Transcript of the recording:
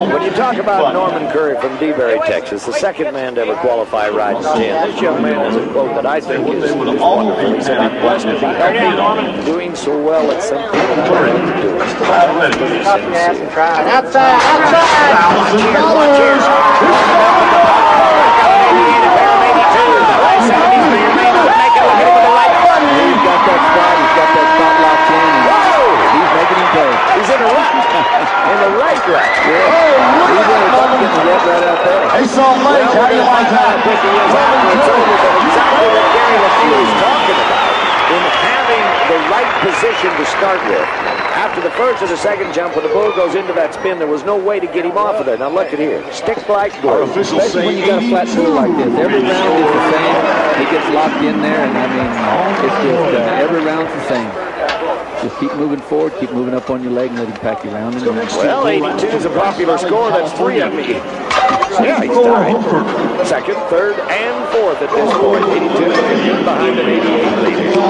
When you talk about Norman Curry from Deberry, Texas, the second man to ever qualify riding 10, this young man has a quote that I think is, is wonderful. He said, I'm blessed to be healthy, doing so well at something that I love to do. Pretty sincere. Outside, outside. He's got that spot. He's got that spot locked in. He's making him pay. He's in the right, in the right left. He's in the top getting the red right out there. Hey, Salt Lake, how do you like that? I think he is after over, but exactly what Gary Leffew is talking about in having the right position to start with. After the first or the second jump, when the bull goes into that spin, there was no way to get him off of there. Now look at here. Stick like glue. Especially say when you got a flat bull like this. Every round is the same. He gets locked in there, and I mean, it's just uh, every round's the same. Just keep moving forward, keep moving up on your leg, and let him pack you round and round. Well, 82 is a popular score. That's three of me. Yeah, he's tied. Second, third, and fourth at this point. 82 behind an 88 leader.